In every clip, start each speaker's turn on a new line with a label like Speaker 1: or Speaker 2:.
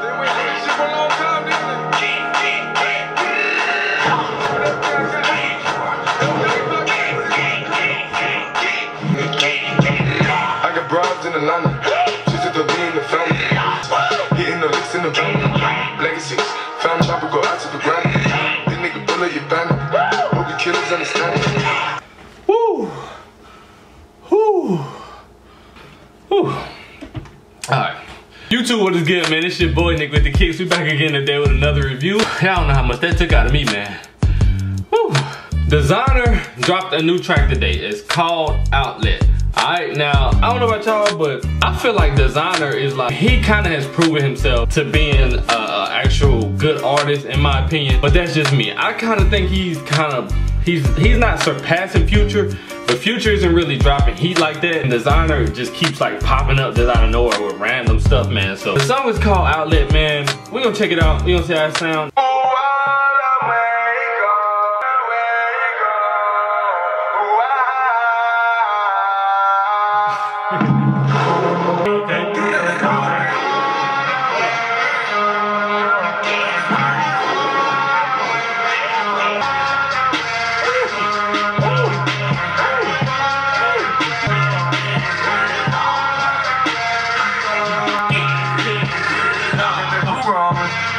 Speaker 1: I got broads in Atlanta. She's at the V in the family. Hitting the licks in the van. Legacies. Found chopper go out to the ground. This nigga bullet your banner. Hope the killers understand it.
Speaker 2: Woo. Woo. Woo. Alright. YouTube, what is good, man? It's your boy Nick with the Kicks. We back again today with another review. Y'all don't know how much that took out of me, man. Woo. Desiigner dropped a new track today. It's called Outlet. Alright, now, I don't know about y'all, but I feel like Desiigner is like, he kind of has proven himself to being an actual good artist, in my opinion. But that's just me. I kind of think he's kind of, he's he's not surpassing Future, but Future isn't really dropping heat like that. And Desiigner just keeps like popping up just out of nowhere with random stuff, man. So the song is called Outlet, man. we gonna check it out. we gonna see how it sounds.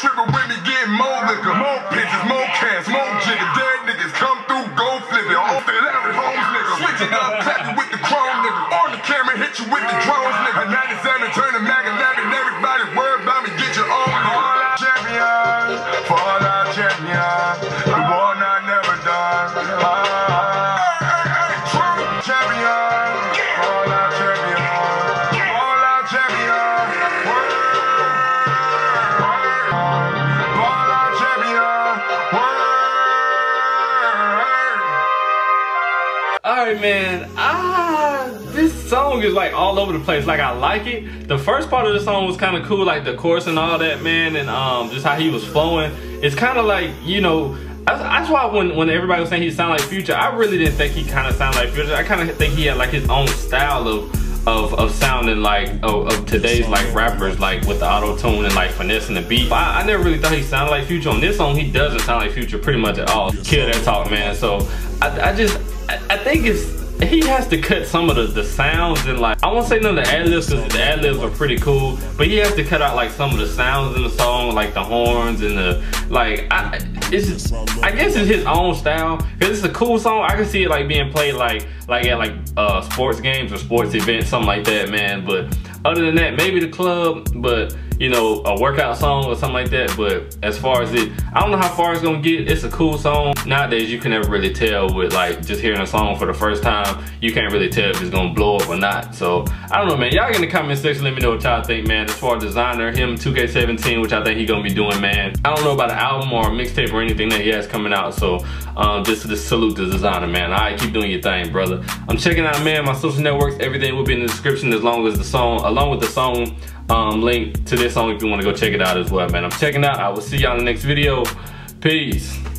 Speaker 1: bottle, with me, getting more liquor. More pictures, more cash, more jigger. Dead niggas come through, go flip it. The Larry Holmes nigga. Up, clap you with the chrome nigga. On the camera, hit you with the drones nigga. 97, turn the mag 11, everybody worry about me, get your own. Fall out champion, fall out champion. The
Speaker 2: Alright man, ah, this song is like all over the place. Like I like it. The first part of the song was kind of cool, like the chorus and all that, man, and um, just how he was flowing. It's kind of like you know, that's, why when when everybody was saying he sounded like Future, I really didn't think he kind of sounded like Future. I kind of think he had like his own style of. Of, of sounding like of, of today's like rappers like with the auto tune and like finessing the beat. I, I never really thought he sounded like Future on this song. He doesn't sound like Future pretty much at all. Kill that talk, man. So I, I just I, I think it's he has to cut some of the, the sounds and like I won't say none of the ad libs because the ad libs are pretty cool, but he has to cut out like some of the sounds in the song, like the horns and the like. I, it's just, I guess it's his own style because it's a cool song. I can see it like being played like like at like uh sports games or sports events, something like that, man. But other than that, maybe the club, but you know, a workout song or something like that. But as far as it, I don't know how far it's gonna get. It's a cool song. Nowadays, you can never really tell with like just hearing a song for the first time. You can't really tell if it's gonna blow up or not. So I don't know, man. Y'all in the comment section, let me know what y'all think, man. As far as Desiigner, him 2K17, which I think he gonna be doing, man. I don't know about an album or mixtape or anything that he has coming out. So um, just to salute the Desiigner, man. All right, keep doing your thing, brother. I'm checking out, man. My social networks, everything will be in the description as long as the song, along with the song um, link to this song if you want to go check it out as well, man. I'm checking out. I will see y'all in the next video. Peace.